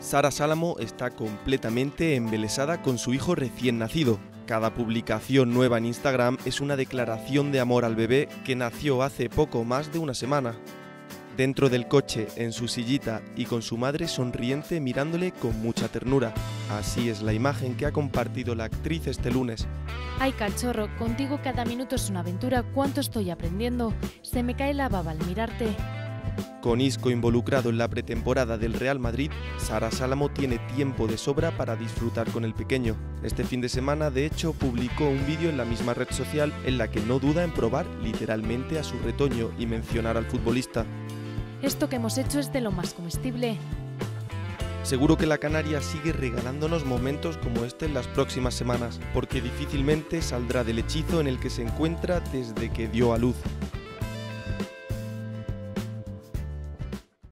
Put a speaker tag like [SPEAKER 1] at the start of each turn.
[SPEAKER 1] Sara Sálamo está completamente embelesada con su hijo recién nacido. Cada publicación nueva en Instagram es una declaración de amor al bebé que nació hace poco más de una semana. Dentro del coche, en su sillita y con su madre sonriente mirándole con mucha ternura. Así es la imagen que ha compartido la actriz este lunes.
[SPEAKER 2] Ay, cachorro, contigo cada minuto es una aventura. ¿Cuánto estoy aprendiendo? Se me cae la baba al mirarte.
[SPEAKER 1] Con Isco involucrado en la pretemporada del Real Madrid, Sara Sálamo tiene tiempo de sobra para disfrutar con el pequeño. Este fin de semana, de hecho, publicó un vídeo en la misma red social en la que no duda en probar literalmente a su retoño y mencionar al futbolista.
[SPEAKER 2] Esto que hemos hecho es de lo más comestible.
[SPEAKER 1] Seguro que la Canaria sigue regalándonos momentos como este en las próximas semanas, porque difícilmente saldrá del hechizo en el que se encuentra desde que dio a luz.